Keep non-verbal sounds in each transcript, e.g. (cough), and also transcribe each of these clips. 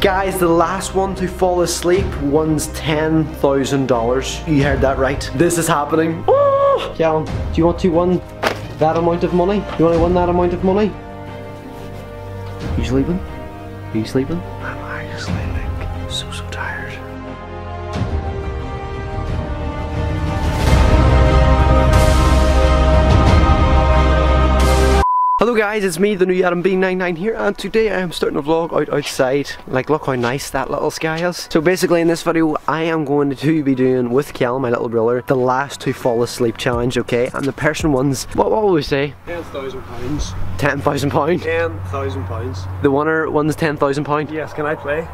Guys, the last one to fall asleep wins $10,000. You heard that right. This is happening. Oh! Callum, do you want to win that amount of money? You want to win that amount of money? You sleeping? Are you sleeping? Am I sleeping? Hello guys, it's me, the new Adam B99 here, and today I am starting a vlog out outside. Like, look how nice that little sky is. So basically in this video, I am going to be doing, with Kel, my little brother, the last to fall asleep challenge, okay? And the person wins, what, what will we say? £10,000. £10,000? £10,000. The winner wins £10,000? Yes, can I play?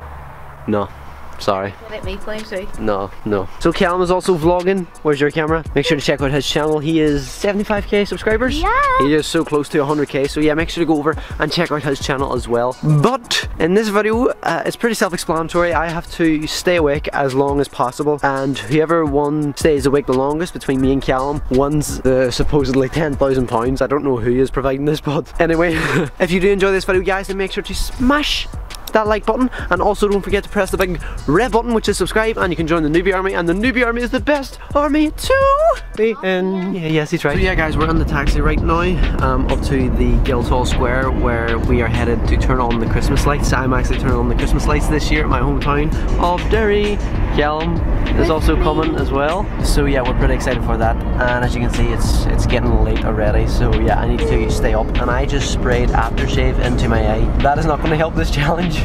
No. Sorry. Let me play too. No, no. So Callum is also vlogging. Where's your camera? Make sure to check out his channel. He is 75k subscribers. Yeah. He is so close to 100k. So yeah, make sure to go over and check out his channel as well. But in this video, uh, it's pretty self-explanatory. I have to stay awake as long as possible, and whoever one stays awake the longest between me and Callum wins the supposedly (laughs) 10,000 pounds. I don't know who is providing this, but anyway, (laughs) if you do enjoy this video, guys, then make sure to smash that like button and also don't forget to press the big red button which is subscribe and you can join the newbie army and the newbie army is the best army to be in. Yeah, yes, he's right. So yeah guys, we're in the taxi right now um, up to the Guildhall Square where we are headed to turn on the Christmas lights. I'm actually turning on the Christmas lights this year at my hometown of Derry. Kelm is also coming as well. So yeah, we're pretty excited for that and as you can see it's it's getting late already so yeah, I need to stay up and I just sprayed aftershave into my eye. That is not going to help this (laughs) challenge.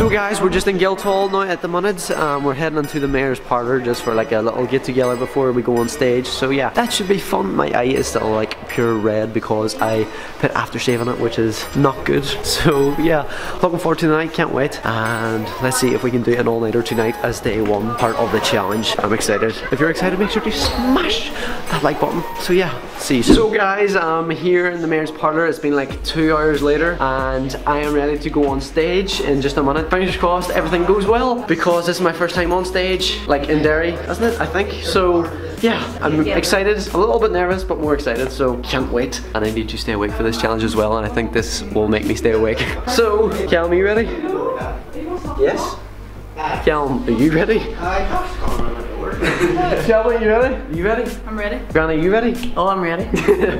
So guys, we're just in Guildhall now at the minute. Um, we're heading into the mayor's parlour just for like a little get together before we go on stage. So yeah, that should be fun. My eye is still like pure red because I put aftershave on it, which is not good. (laughs) So yeah, looking forward to tonight, can't wait. And let's see if we can do an all-nighter tonight as day one part of the challenge. I'm excited. If you're excited, make sure to smash that like button. So yeah, see you soon. So guys, I'm here in the mayor's parlour. It's been like two hours later and I am ready to go on stage in just a minute fingers crossed everything goes well because this is my first time on stage like in Derry isn't it I think so yeah I'm excited a little bit nervous but more excited so can't wait and I need to stay awake for this challenge as well and I think this will make me stay awake (laughs) so Callum are you ready? Yes? Callum are you ready? (laughs) Shelby, you ready? You ready? I'm ready. Granny, you ready? Oh, I'm ready.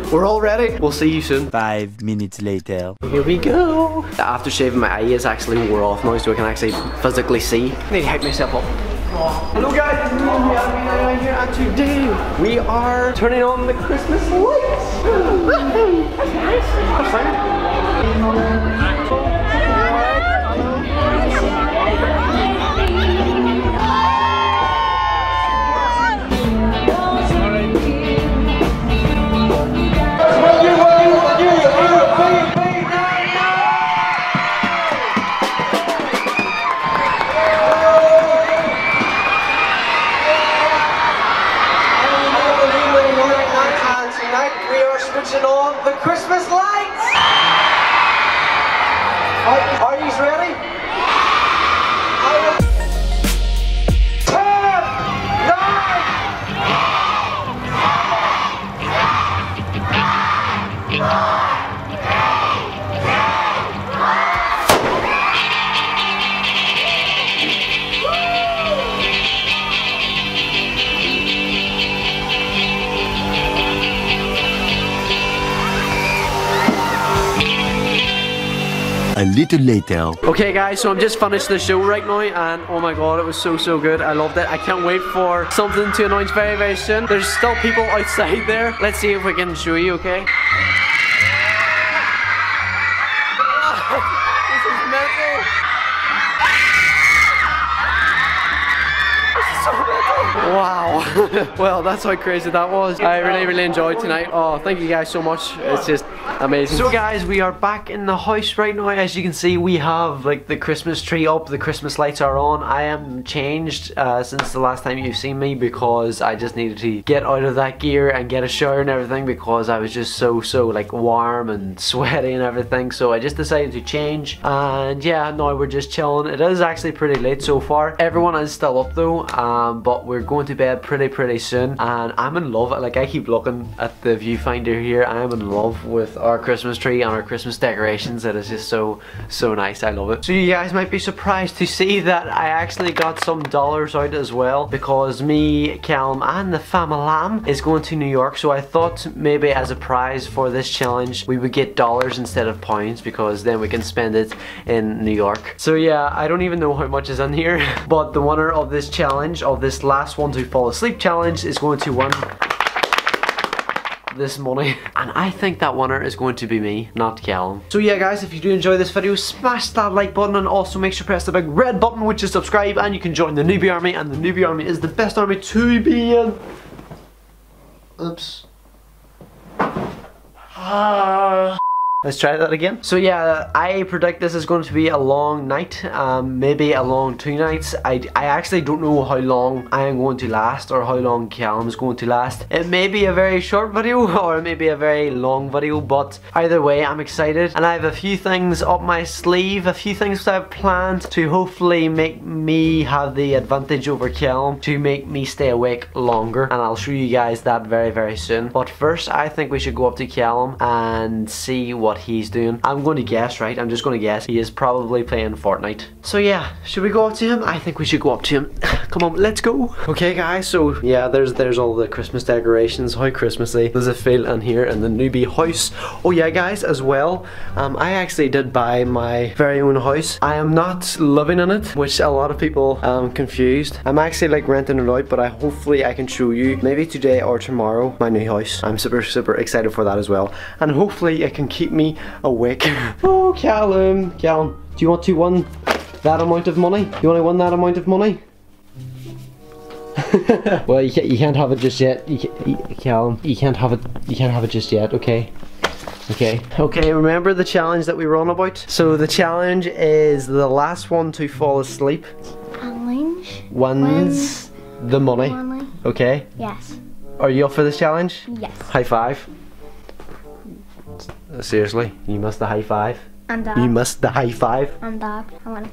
(laughs) We're all ready. We'll see you soon. Five minutes later. Here we go. The aftershave in my eye is actually wore off now so I can actually physically see. I need to hype myself up. Hello guys, it's me, Adam here and today we are turning on the Christmas lights. That's nice. That's fine. A little later. Okay guys, so I'm just finished the show right now and oh my god, it was so so good. I loved it. I can't wait for something to announce very very soon. There's still people (laughs) outside there. Let's see if we can show you, okay? (laughs) Wow. (laughs) (laughs) well, that's how crazy that was. I really really enjoyed tonight. Oh, thank you guys so much. It's just Amazing. So guys, we are back in the house right now. As you can see, we have like the Christmas tree up, the Christmas lights are on. I am changed uh, since the last time you've seen me because I just needed to get out of that gear and get a shower and everything because I was just so, so like warm and (laughs) sweaty and everything. So I just decided to change and yeah, now we're just chilling. It is actually pretty late so far. Everyone is still up though um, but we're going to bed pretty, pretty soon. And I'm in love. Like, I keep looking at the viewfinder here. I am in love with our Christmas tree and our Christmas decorations. It is just so, so nice. I love it. So you guys might be surprised to see that I actually got some dollars out as well because me, Callum, and the famalam is going to New York. So I thought maybe as a prize for this challenge, we would get dollars instead of pounds because then we can spend it in New York. So yeah, I don't even know how much is in here, (laughs) but the winner of this challenge, of this last one to fall asleep challenge is going to win this money (laughs) and I think that winner is going to be me not Callum. So yeah guys if you do enjoy this video smash that like button and also make sure to press the big red button which is subscribe and you can join the newbie army. And the newbie army is the best army to be in. Oops. Ah Let's try that again. So yeah, I predict this is going to be a long night, um, maybe a long two nights. I, I actually don't know how long I am going to last or how long Callum is going to last. It may be a very short video (laughs) or it may be a very long video, but either way, I'm excited. And I have a few things up my sleeve, a few things that I've planned to hopefully make me have the advantage over Callum, to make me stay awake longer. And I'll show you guys that very, very soon. But first, I think we should go up to Callum and see what what he's doing. I'm going to guess, right? I'm just going to guess. He is probably playing Fortnite. So yeah, should we go up to him? I think we should go up to him. (laughs) Come on, let's go. Okay guys, so yeah, there's there's all the Christmas decorations. How Christmassy There's a feel in here in the newbie house? Oh yeah guys, as well, um, I actually did buy my very own house. I am not living in it, which a lot of people um confused. I'm actually like renting it out, but I hopefully I can show you maybe today or tomorrow my new house. I'm super super excited for that as well. And hopefully it can keep me me awake. (laughs) oh, Callum, Callum, do you want to win that amount of money? You want to win that amount of money? (laughs) well, you can't, you can't have it just yet. You can't, you, Callum, you can't have it. You can't have it just yet. Okay. Okay. Okay, remember the challenge that we were on about? So the challenge is the last one to fall asleep. Challenge? Wins the money. money. Okay? Yes. Are you up for this challenge? Yes. High five. Uh, seriously, you must the high five. And dad. You must the high five. And dad. I want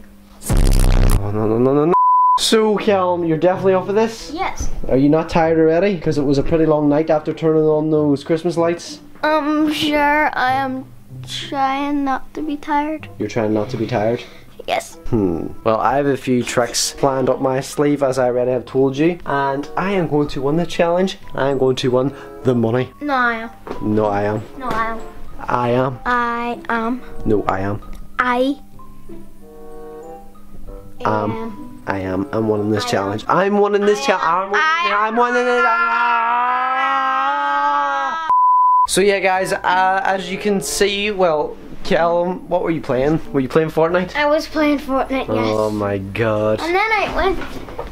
Oh, no, no, no, no, no. So, Callum, you're definitely up for this? Yes. Are you not tired already? Because it was a pretty long night after turning on those Christmas lights. I'm sure I am trying not to be tired. You're trying not to be tired? Yes. Hmm. Well, I have a few tricks planned up my sleeve, as I already have told you. And I am going to win the challenge. I am going to win the money. No, I am. No, I am. No, I am. I am. I am. No, I am. I Um, am. I am. I'm winning this I challenge. I'm winning this challenge. I'm, I I'm winning it. Ah! So yeah, guys. Uh, as you can see, well, Callum, what were you playing? Were you playing Fortnite? I was playing Fortnite, yes. Oh my god. And then I went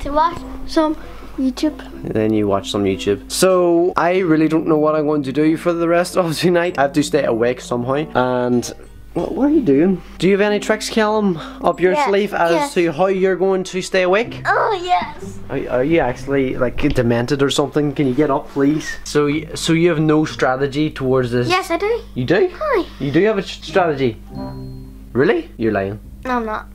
to watch some YouTube. then you watch some YouTube. So I really don't know what I'm going to do for the rest of (laughs) tonight. I have to stay awake somehow. And what, what are you doing? Do you have any tricks, Callum, up your sleeve as yes. to how you're going to stay awake? Oh, yes. Are, are you actually like demented or something? Can you get up, please? So, so you have no strategy towards this? Yes, I do. You do? Hi. You do have a strategy? Really? You're lying. No, I'm not.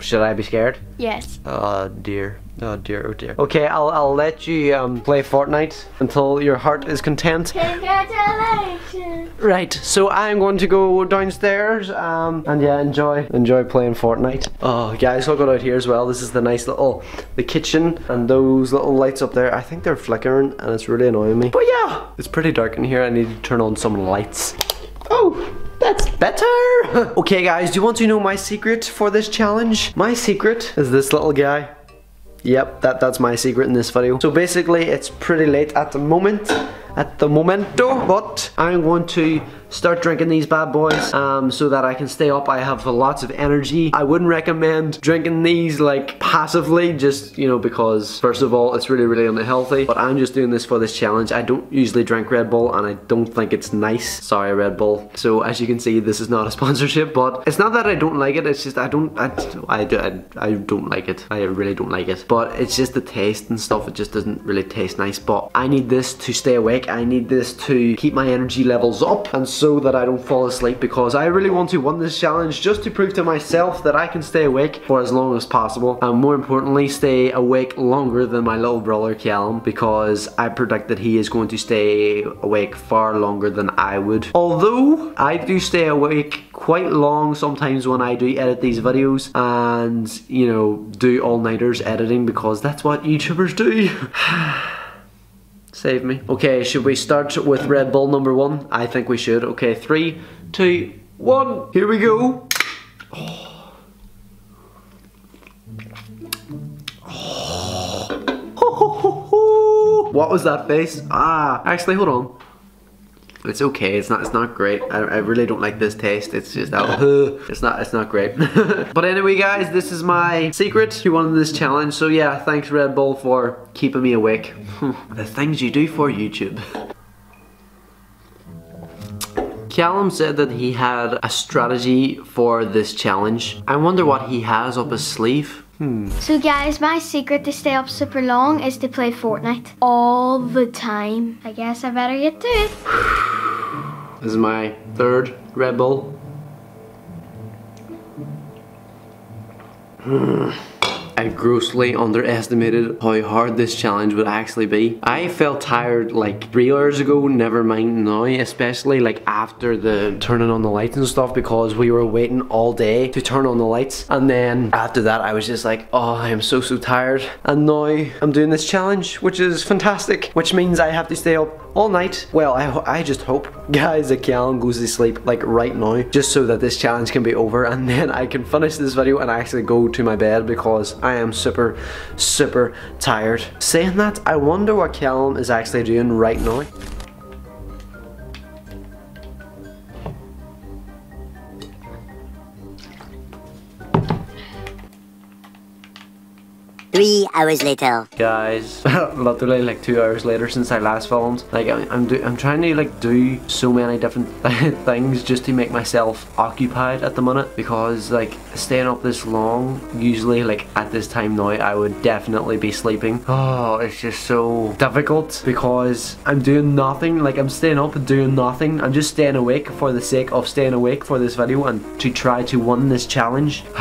Should I be scared? Yes. Oh dear. Oh dear, oh dear. Okay, I'll, I'll let you um, play Fortnite until your heart is content. Congratulations. Right, so I'm going to go downstairs um, and yeah, enjoy enjoy playing Fortnite. Oh, guys, look out here as well. This is the nice little the kitchen and those little lights up there. I think they're flickering and it's really annoying me. But yeah, it's pretty dark in here. I need to turn on some lights. Oh, that's better. (laughs) okay, guys, do you want to know my secret for this challenge? My secret is this little guy. Yep, that, that's my secret in this video. So basically, it's pretty late at the moment. At the momento, but I'm going to start drinking these bad boys um, so that I can stay up. I have lots of energy. I wouldn't recommend drinking these like passively, just you know, because first of all, it's really, really unhealthy. But I'm just doing this for this challenge. I don't usually drink Red Bull, and I don't think it's nice. Sorry, Red Bull. So as you can see, this is not a (laughs) sponsorship, but it's not that I don't like it. It's just I don't, I, I, I, I don't like it. I really don't like it. But it's just the taste and stuff. It just doesn't really taste nice. But I need this to stay awake. I need this to keep my energy levels up, and so that I don't fall asleep because I really want to win this challenge just to prove to myself that I can stay awake for as long as possible and more importantly stay awake longer than my little brother Callum because I predict that he is going to stay awake far longer than I would. Although I do stay awake quite long sometimes when I do edit these videos and you know do all-nighters editing because that's what YouTubers do. (sighs) (sighs) Save me. Okay, should we start with Red Bull number one? I think we should. Okay, three, two, one. Here we go. Oh. Oh. What was that face? Ah, actually, hold on. It's okay. It's not. It's not great. I, I really don't like this taste. It's just that. (laughs) it's not. It's not great. (laughs) but anyway, guys, this is my secret to winning this challenge. So yeah, thanks Red Bull for keeping me awake. (laughs) the things you do for YouTube. Callum said that he had a strategy for this challenge. I wonder what he has up his sleeve. Hmm. So guys, my secret to stay up super long is to play Fortnite all the time. I guess I better get to it. (sighs) This is my third Red Bull. Hmm. I grossly underestimated how hard this challenge would actually be. I felt tired like three hours ago, never mind now, especially like after the turning on the lights and stuff because we were waiting all day to turn on the lights. And then after that, I was just like, oh, I am so, so tired. And now I'm doing this challenge, which is fantastic, which means I have to stay up all night. Well, I, I just hope, (laughs) guys, that Callum goes to sleep like right now, just so that this challenge can be over (laughs) and then I can finish this video and actually go to my bed because I am super, super tired. Saying that, I wonder what Callum is actually doing right now. Three hours later. Guys, (laughs) literally like two hours later since I last filmed. Like I'm, I'm, do, I'm trying to like do so many different (laughs) things just to make myself occupied at the minute because like staying up this long, usually like at this time now I would definitely be sleeping. Oh, it's just so difficult because I'm doing nothing. Like I'm staying up and doing nothing. I'm just staying awake for the sake of staying awake for this video and to try to win this challenge. (sighs)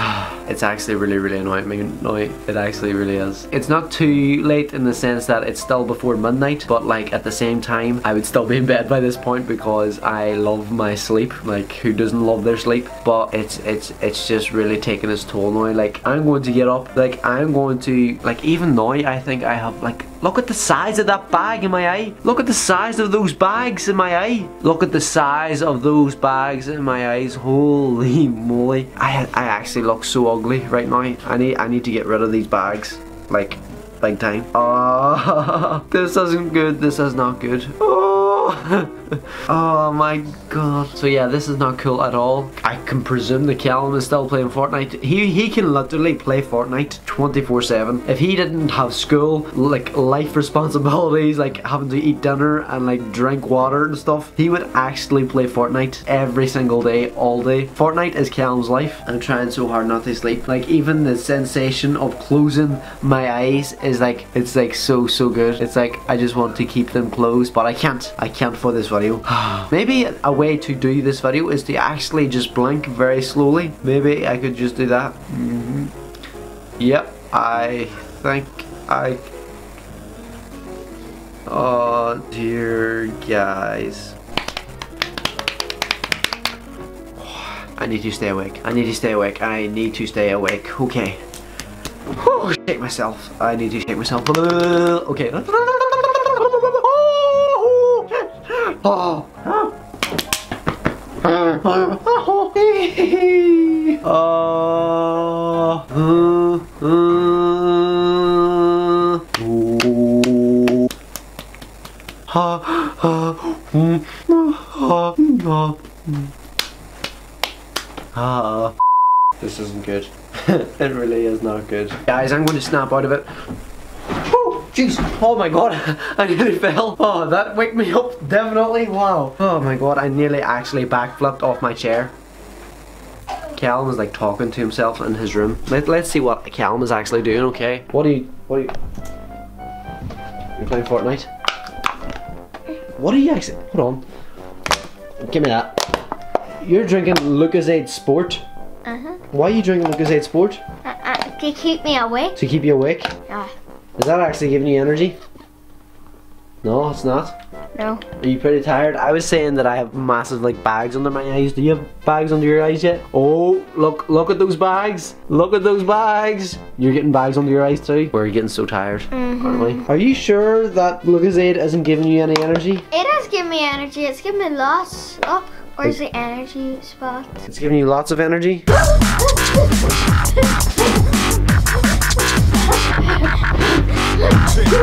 it's actually really, really annoying me now. It actually really is. It's not too late in the sense that it's still before midnight, but like at the same time, I would still be in bed by this point because I love my sleep. Like who doesn't love their sleep? But it's it's it's just really taking its toll now. Like I'm going to get up. Like I'm going to like even now I think I have like look at the size of that bag in my eye. Look at the size of those bags in my eye. Look at the size of those bags in my eyes. Holy moly. I I actually look so ugly right now. I need I need to get rid of these bags like big time. (laughs) Oh, this isn't good. This is not good. Oh. (laughs) (laughs) oh my god. So yeah, this is not cool at all. I can presume that Callum is still playing Fortnite. He he can literally play Fortnite 24-7. If he didn't have school, like life (laughs) responsibilities, like having to eat dinner and like drink water and stuff, he would actually play Fortnite every single day, all day. Fortnite is Callum's life. I'm trying so hard not to sleep. Like even the sensation of closing my eyes is like, it's like so, so good. It's like, I just want to keep them closed, but I can't. I can't for this video. Maybe a way to do this video is to actually just blink very slowly. Maybe I could just do that. Mm -hmm. Yep, I think I... Oh dear guys. I need to stay awake. I need to stay awake. I need to stay awake. Okay. Whew, shake myself. I need to shake myself. Okay. Oh. This isn't good. (laughs) it really is not good. Guys, I'm going to snap out of it. Jeez, oh my god, (laughs) I nearly fell. Oh, that waked me up, definitely, wow. Oh my god, I nearly actually backflipped off my chair. Callum is like talking to himself in his room. Let, let's see what Callum is actually doing, okay? What are you, what are you, you playing Fortnite? What are you actually, hold on. Give me that. You're drinking Lucozade Sport. Uh-huh. Why are you drinking Lucozade Sport? Uh, uh, to keep me awake. To keep you awake? Yeah. Is that actually giving you energy? No, it's not. No. Are you pretty tired? I was saying that I have massive like bags under my eyes. Do you have bags under your eyes yet? Oh, look, look at those bags. Look at those bags. You're getting bags under your eyes too? We're getting so tired, mm-hmm. aren't we? Are you sure that Lucozade isn't giving you any energy? It has given me energy. It's given me lots. Up. Where's the energy spot? It's giving you lots of energy. (laughs) Yeah,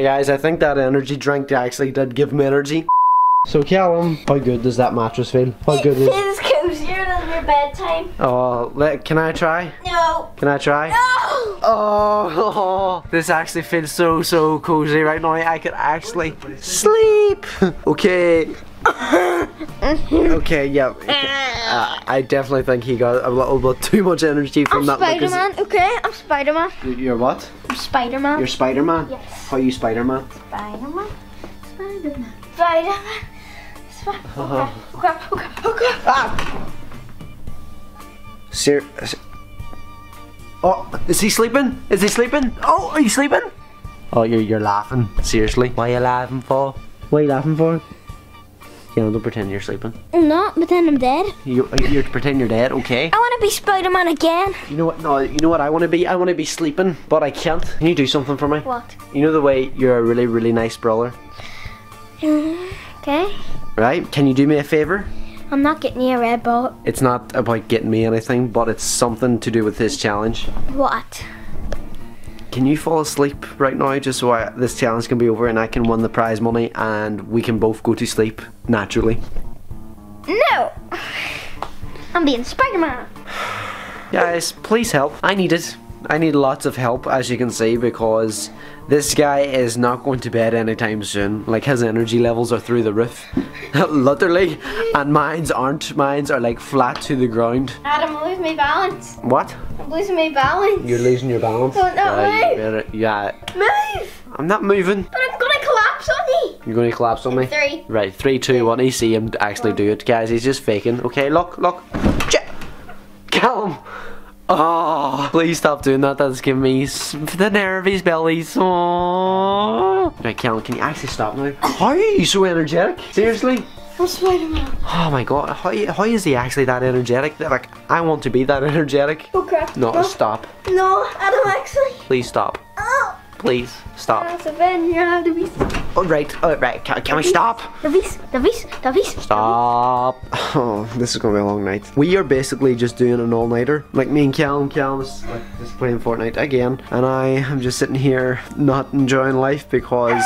guys, I think that energy drink actually did give me energy. So, Callum, how good does that mattress feel? How good is? feels cozier than your bedtime. Oh, let, can I try? No. Can I try? No. Oh, (laughs) this actually feels so so cozy right now. I could actually sleep. (laughs) okay. Okay, yeah. Uh, I definitely think he got a little bit too much energy from I'm that. Spider-Man. Okay, I'm Spider-Man. You're what? I'm Spider-Man. You're Spider-Man? Yes. How are you Spider-Man? Spider-Man. Spider-Man. Spider-Man. Spi- Uh-huh. Okay, okay, okay, okay. Ah! Ser- Oh, is he sleeping? Is he sleeping? Oh, are you sleeping? Oh, you're, you're laughing. Seriously? Why are you laughing for? What are you laughing for? You know, don't pretend you're sleeping. I'm not, but then I'm dead. You, you're pretend you're dead, okay? I want to be Spider-Man again. You know what? No, you know what I want to be? I want to be sleeping, but I can't. Can you do something for me? What? You know the way you're a really, really nice brother, mm-hmm. Okay. right? Can you do me a favor? I'm not getting you a Red Bull. It's not about getting me anything, but it's something to do with this challenge. What? Can you fall asleep right now just so I, this challenge can be over and I can win the prize money and we can both go to sleep naturally? No. I'm being Spider-Man. (sighs) Guys, please help. I need it. I need lots of help, as you can see, because this guy is not going to bed anytime soon. Like, his energy levels are through the roof. (laughs) Literally. And mine's aren't. Mine's are like flat to the ground. Adam, I'm losing my balance. What? I'm losing my balance. You're losing your balance? Oh, no yeah, way. better- yeah. Move. I'm not moving. But I'm gonna collapse on you. You're to collapse on me? Three. Right, three, two, one. You see him actually do it, guys. He's just faking. Okay, look, look. Ch- Callum. Oh, please stop doing that. That's giving me the nervies bellies. Oh. Right, Callum, can you actually stop now? How are you so energetic? Seriously? I'm Spider-Man. Oh my god, how, how is he actually that energetic? Like, I want to be that (laughs) energetic. Okay. No, stop. No, I don't actually. Please stop. Please stop. That's a bit. You're allowed to be. Oh, right, oh, right. Can, can we stop? Davis, Davis, Davis. Stop. (laughs) Oh, this is gonna be a long night. We are basically just doing an all-nighter. Like me and Callum. Callum is like just playing Fortnite again, and I am just sitting here not enjoying life because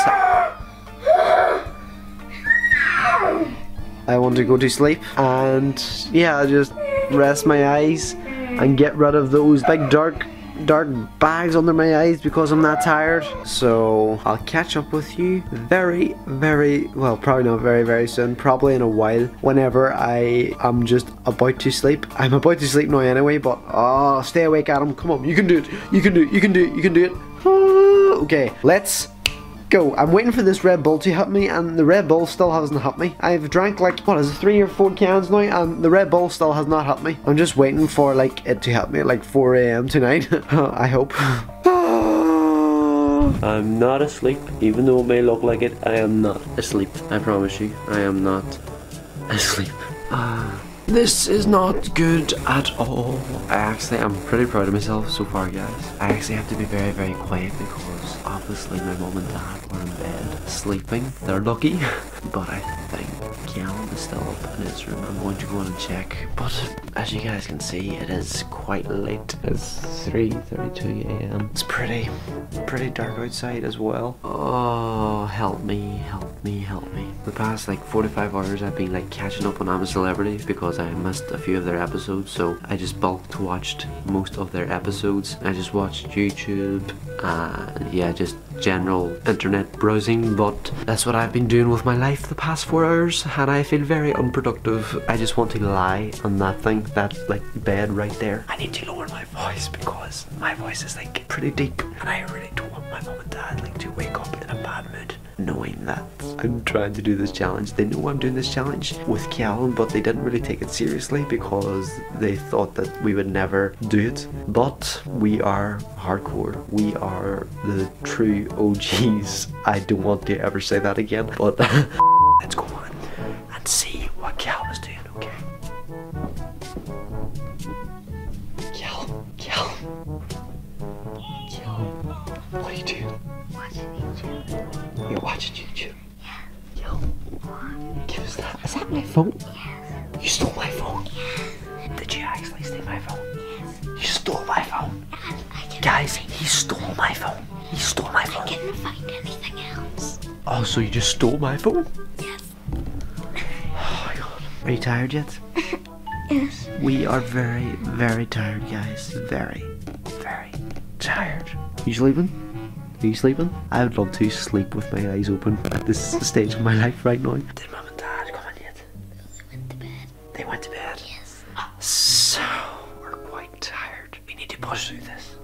I want to go to sleep and yeah, just rest my eyes and get rid of those big dark dark bags under my eyes because I'm that tired. So I'll catch up with you very, very well, probably not very, very soon, probably in a while. Whenever I am just about to sleep. I'm about to sleep now anyway, but oh stay awake Adam. Come on, you can do it. You can do it, you can do it, you can do it. (sighs) Okay, let's go. I'm waiting for this Red Bull to hit me, and the Red Bull still hasn't hit me. I've drank like what is it, three or four cans now, and the Red Bull still has not hit me. I'm just waiting for like it to hit me at like 4 a.m. tonight. I hope. I'm not asleep, even though it may look like it. I am not asleep. I promise you, I am not asleep. This is not good at all. I actually am pretty proud of myself so far, guys. I actually have to be very, very quiet because obviously my mom and dad were in bed sleeping. They're lucky, (laughs) but I think Callum is still up in his room. I'm going to go in and check. But as you guys can see, it is quite late. It's 3:32 a.m. It's pretty, pretty dark outside as well. Oh, help me, help me, help me. The past like 45 hours, I've been like catching up on I'm a Celebrity because I I missed a few of their episodes, so I just bulked watched most of their episodes. I just watched YouTube, and yeah, just general internet browsing, but that's what I've been doing with my life the past four hours, and I feel very unproductive. I just want to lie on that thing, that like bed right there. I need to lower my voice because my voice is like pretty deep, and I really don't want my mom and dad like to wake up in a bad mood knowing that I'm trying to do this challenge. They know I'm doing this challenge with Calvin, but they didn't really take it seriously because they thought that we would never do it. But we are hardcore. We are the true OGs. I don't want to ever say that again, but (laughs) let's go on and see what Cal is doing, watching YouTube? Yeah. Yo. Give us that. Is that my phone? Yes. You stole my phone? Yes. Did you actually steal my phone? Yes. You stole my phone? Guys, he stole my phone. He stole my phone. I couldn't find anything else. Oh, so you just stole my phone? Yes. Oh my god. Are you tired yet? (laughs) Yes. We are very, very tired, guys. Very, very tired. You sleeping? Are you sleeping? I would love to sleep with my eyes open at this stage of my life right now. Did mom and dad come in yet? They went to bed. They went to bed. Yes. So we're quite tired. We need to push through this.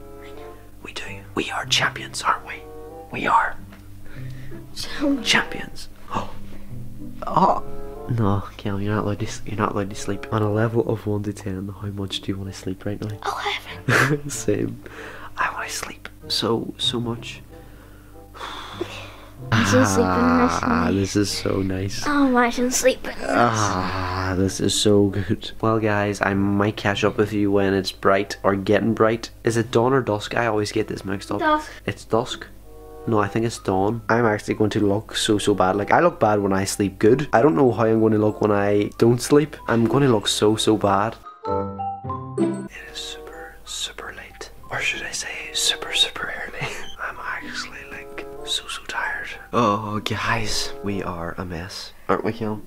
We do. We are champions, aren't we? We are So champions. (gasps) Oh. No, Kel, you're not allowed to. You're not allowed to sleep. On a level of one to ten, how much do you want to sleep right now? eleven. (laughs) Same. I want to sleep so so much. Ah, this is so nice. Oh, imagine sleeping this. Ah, this is so good. Well, guys, I might catch up with you when it's bright or getting bright. Is it dawn or dusk? I always get this mixed up. Dusk. It's dusk. No, I think it's dawn. I'm actually going to look so so bad. Like I look bad when I sleep good. I don't know how I'm going to look when I don't sleep. I'm going to look so so bad. It is super super late, or should I say super super Oh, guys, we are a mess, aren't we, Kel?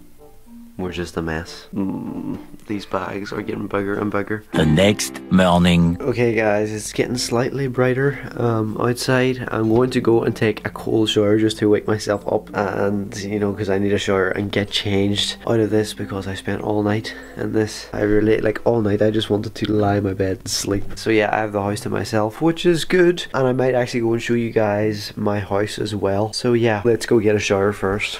We're just a mess. Mm, these bags are getting bigger and bigger. The next morning. Okay guys, it's getting slightly brighter um, outside. I'm going to go and take a cold shower just to wake myself up and you know because I need a shower and get changed out of this because I spent all night in this. I really like all night I just wanted to lie in my bed and sleep. So yeah, I have the house to myself which is good and I might actually go and show you guys my house as well. So yeah, let's go get a shower first.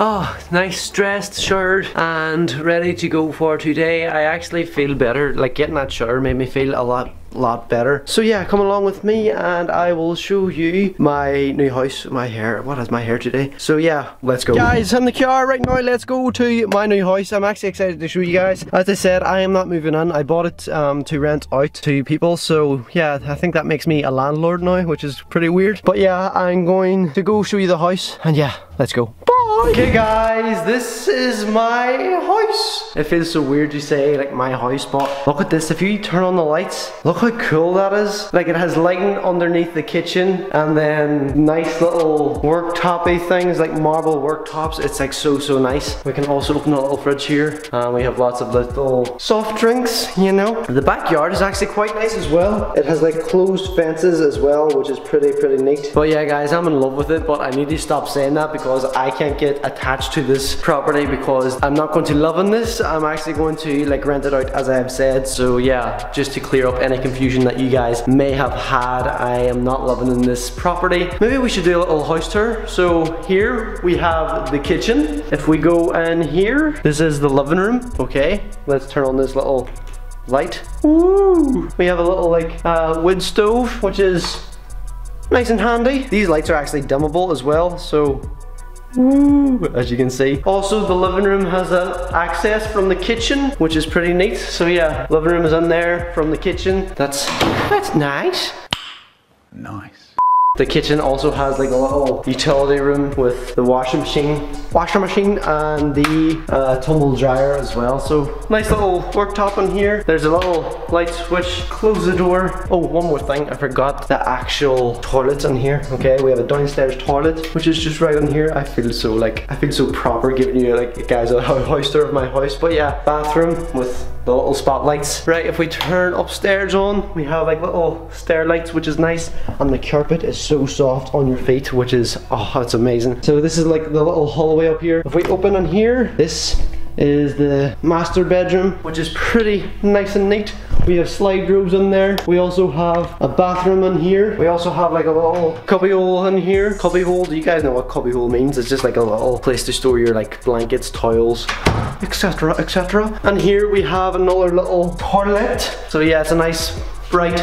Oh, nice, dressed, showered, and ready to go for today. I actually feel better. Like getting that shower made me feel a lot, lot better. So yeah, come along with me, and I will show you my new house. My hair. What is my hair today? So yeah, let's go. Guys, in the car right now. Let's go to my new house. I'm actually excited to show you guys. As I said, I am not moving in. I bought it um, to rent out to people. So yeah, I think that makes me a landlord now, which is pretty weird. But yeah, I'm going to go show you the house, and yeah, let's go. Bye. Okay guys, this is my house. It feels so weird to say like my house, but look at this. If you turn on the lights, look how cool that is. Like it has lighting underneath the kitchen and then nice little worktopy things like marble worktops. It's like so, so nice. We can also open a little fridge here. And we have lots of little soft drinks, you know. The backyard is actually quite nice as well. It has like closed fences as well, which is pretty, pretty neat. But yeah guys, I'm in love with it, but I need to stop saying that because I can't get attached to this property because I'm not going to love in this. I'm actually going to like rent it out as I have said. So yeah, just to clear up any confusion that you guys may have had, I am not living in this property. Maybe we should do a little house tour. So here we have the kitchen. If we go in here, this is the living room. Okay, let's turn on this little light. Woo! We have a little like uh, wood stove, which is nice and handy. These lights are actually dimmable as well, so Woo, as you can see. Also, the living room has an access from the kitchen, which is pretty neat. So yeah, living room is in there from the kitchen. That's that's nice. Nice. The kitchen also has like a little utility room with the washing machine, washer machine and the uh, tumble dryer as well. So nice little worktop in here. There's a little light switch, close the door. Oh, one more thing, I forgot the actual toilets in here. Okay, we have a downstairs toilet, which is just right in here. I feel so like, I feel so proper giving you like guys a (laughs) house tour of my house. But yeah, bathroom with the little spotlights. Right, if we turn upstairs on, we have like little stair lights, which is nice. And the carpet is so soft on your feet, which is, oh, that's amazing. So this is like the little hallway up here. If we open in here, this is the master bedroom, which is pretty nice and neat. We have slide robes in there. We also have a bathroom in here. We also have like a little cubby hole in here. Cubby hole, do you guys know what cubby hole means? It's just like a little place to store your like blankets, towels, etc, etc. And here we have another little toilet. So yeah, it's a nice bright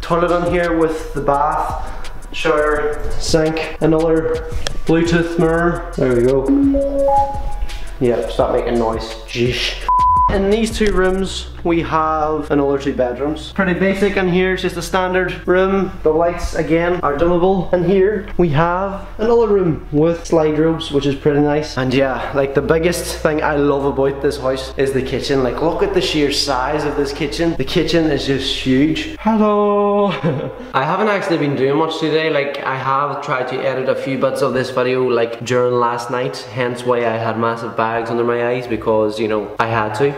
toilet in here with the bath shower, sink, another Bluetooth mirror. There we go. Yep, stop making noise. Jeez. In these two rooms, we have another two bedrooms. Pretty basic in here, it's just a standard room. The lights, again, are dimmable. And here, we have another room with slide robes, which is pretty nice. And yeah, like the biggest thing I love about this house is the kitchen. Like, look at the sheer size of this kitchen. The kitchen is just huge. Hello! (laughs) I haven't actually been doing much today. Like, I have tried to edit a few bits of this video, like, during last night. Hence why I had massive bags under my eyes, because, you know, I had to.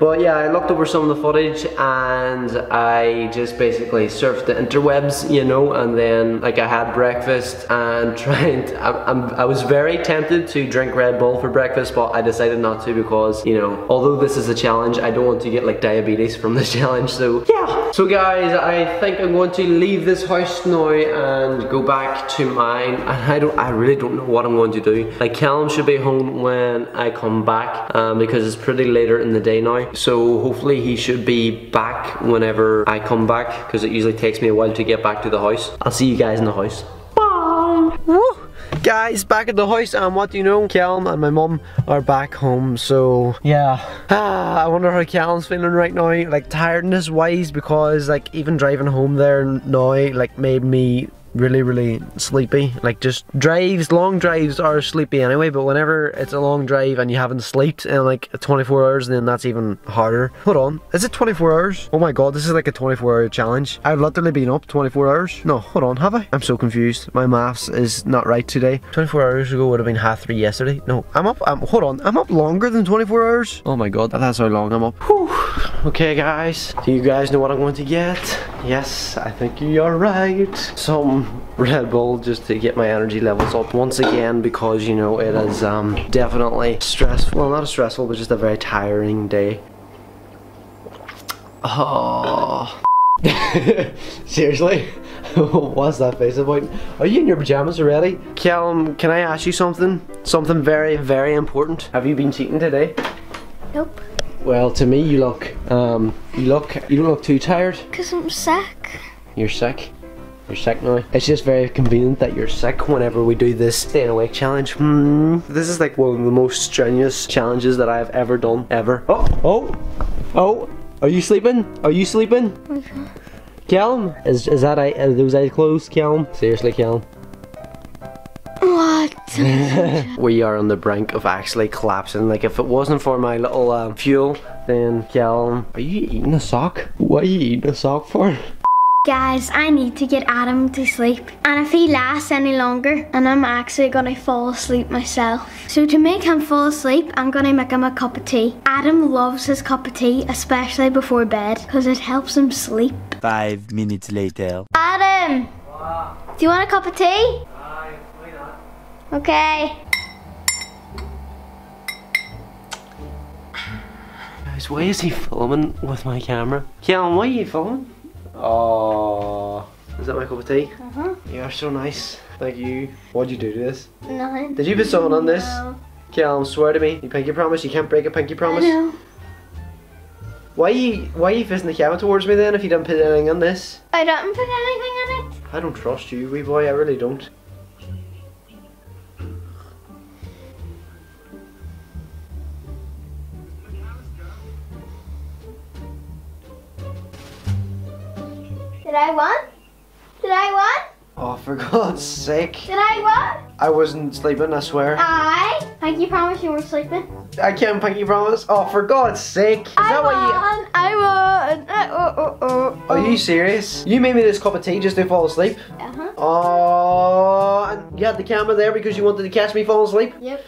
But yeah, I looked over some of the footage and I just basically surfed the interwebs, you know, and then like I had breakfast and (laughs) tried, I, I'm, I was very tempted to drink Red Bull for breakfast, but I decided not to because, you know, although this is a challenge, I don't want to get like diabetes from this (laughs) challenge, so yeah. So guys, I think I'm going to leave this house now and go back to mine, and I don't, I really don't know what I'm going to do. Like Callum should be home when I come back, um, because it's pretty later in the day now. So hopefully he should be back whenever I come back because it usually takes me a while to get back to the house. I'll see you guys in the house. Bye! Woo! Guys, back at the house and what do you know? Callum and my mum are back home so yeah. Ah, I wonder how Callum's feeling right now like tiredness wise because like even driving home there now like made me really really sleepy. Like just drives long drives are sleepy anyway but whenever it's a long drive and you haven't slept in like 24 hours then that's even harder. Hold on. Is it 24 hours? Oh my god this is like a 24 hour challenge. I've literally been up 24 hours. No hold on have I? I'm so confused. My maths is not right today. 24 hours ago would have been half three yesterday. No I'm up I'm, hold on. I'm up longer than 24 hours. Oh my god that's how long I'm up. Whew. okay guys. Do you guys know what I'm going to get? Yes I think you're right. Some Red Bull just to get my energy levels up once again because you know it is um, definitely stressful, well not a stressful but just a very tiring day. Oh. (laughs) Seriously? (laughs) What's that face about? Are you in your pajamas already? Callum, can I ask you something? Something very, very important. Have you been cheating today? Nope. Well, to me you look, um, you look, you don't look too tired. Cause I'm sick. You're sick? You're sick now. It's just very convenient that you're sick whenever we do this staying awake challenge. Hmm. This is like one of the most strenuous challenges that I've ever done, ever. Oh, oh, oh. Are you sleeping? Are you sleeping? Okay. Callum? Is, is that are those eyes closed, Callum? Seriously, Callum? What? (laughs) (laughs) we are on the brink of actually collapsing. Like if it wasn't for my little uh, fuel, then Callum, are you eating a sock? What are you eating a sock for? Guys, I need to get Adam to sleep. And if he lasts any longer, and I'm actually gonna fall asleep myself. So to make him fall asleep, I'm gonna make him a cup of tea. Adam loves his cup of tea, especially before bed, because it helps him sleep. Five minutes later. Adam! Do you want a cup of tea? Okay. Guys, why is he filming with my camera? Callum, why are you filming? Oh, is that my cup of tea? Uh-huh. You are so nice. Thank you. What'd you do to this? Nothing. Did you put something on this? No. Callum, swear to me. You pinky promise. You can't break a pinky I promise. know. Why you why are you facing the camera towards me then if you didn't put anything on this? I didn't put anything on it. I don't trust you, wee boy. I really don't. Did I win? Did I win? Oh, for God's sake. Did I what? I wasn't sleeping, I swear. I? Like you promised you weren't sleeping? I can't pinky promise. Oh, for God's sake. Is I that what you... won. I won. Oh, oh, oh. Are you serious? You made me this cup of tea just to fall asleep? Uh-huh. Oh, and you had the camera there because you wanted to catch me falling asleep? Yep.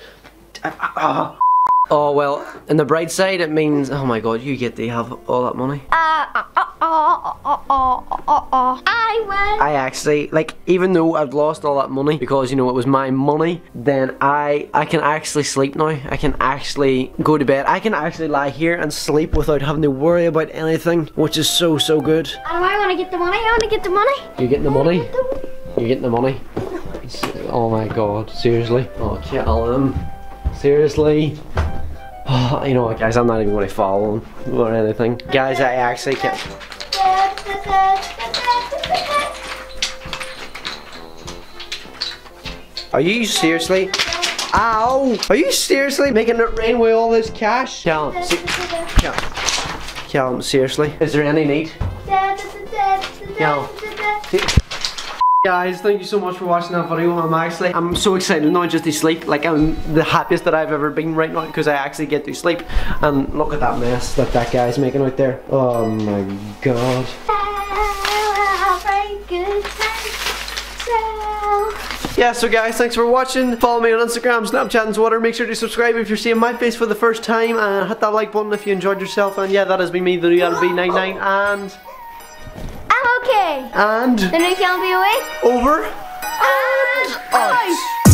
Ah. Oh, well, in the bright side, it means, oh my god, you get to have all that money. Uh, uh, uh, uh, uh, uh, uh, uh. I won. I actually, like, even though I've lost all that money because, you know, it was my money, then I, I can actually sleep now. I can actually go to bed. I can actually lie here and sleep without having to worry about anything, which is so, so good. Adam, I want to get the money. I want to get the money. You're getting the money? You're getting the money? Oh my god, seriously? Oh, Callum. Seriously? Oh, (sighs) you know what, guys, I'm not even going to follow him or anything. Guys, I actually can't. Are you seriously? Ow! Are you seriously making it rain with all this cash? Callum, se Callum, Callum, seriously? Is there any need? Callum. se- Guys, thank you so much for watching that video. I'm actually, I'm so excited now just to sleep. Like I'm the happiest that I've ever been right now because I actually get to sleep. And look at that mess that that guy's making out there. Oh my god. Yeah, so guys, thanks for watching. Follow me on Instagram, Snapchat, and Twitter. Make sure to subscribe if you're seeing my face for the first time. And hit that like button if you enjoyed yourself. And yeah, that has been me, the new B99. And, I'm and, The new can't be away. over. And out.